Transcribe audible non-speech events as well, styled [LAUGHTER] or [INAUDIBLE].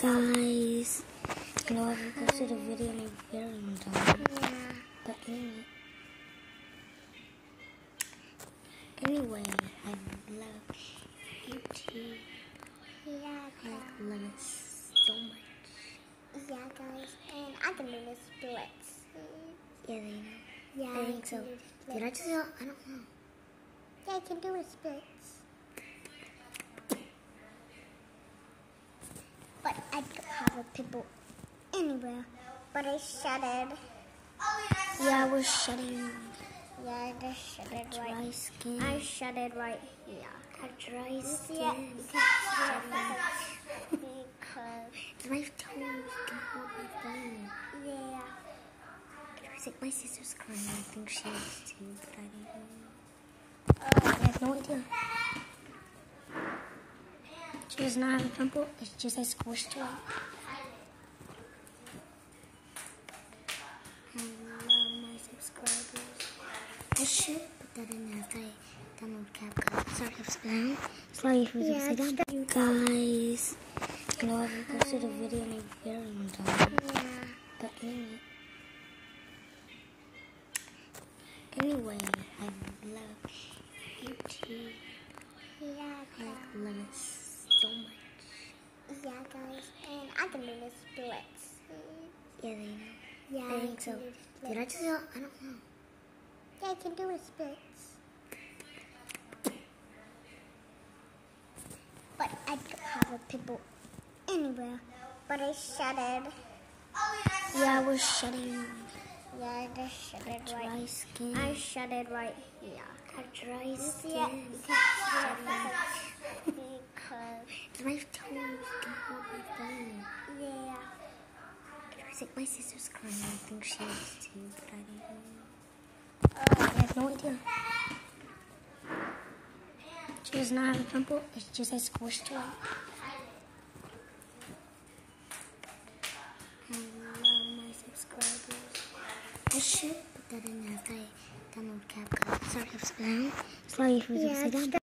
guys. You know, I haven't posted a video in a very long time. Yeah. But anyway. Anyway, I love YouTube. Yeah, I love it so much. yeah, guys. And I can do the splits. Yeah, they know. Yeah, I think so. Did I just? I don't know. Yeah, I can do the splits. But I don't pimple anywhere. But I shuttered. Yeah, I was shutting Yeah, I just shuttered dry right. skin. I shuttered right here. got [LAUGHS] dry it? skin. You can't because My toes can hold my phone. yeah. It's like my sister's crying. I think she is too, but I don't know. Oh, I have no idea. She does not have a pimple. It's just I squished her love my subscribers. I should put that in after I download CapCut. Sorry, I'm. Sorry if Yeah, was upside down. You guys, you know, I posted a video in a very long time. yeah. But anyway. Anyway, I love YouTube. Yeah, I like, love it so much. yeah, guys. And I can do the splits. Yeah, they know. Yeah, I think so. Can do the Did I just yell? I don't know. Yeah, I can do the splits. But I don't have a pimple anywhere. But I shuttered. Yeah, I was shutting Yeah, I just shuttered dry right. skin. I shuttered right here. got dry skin. it? You can't see it [LAUGHS] because My toes can hold my phone. yeah. It's like my sister's crying. I think she is I. Oh, I have no idea. She does not have a pimple. It's just I squished her. I love my subscribers. I should put that in after I download CapCut. Sorry, I'm spelling. Sorry if it was upside down.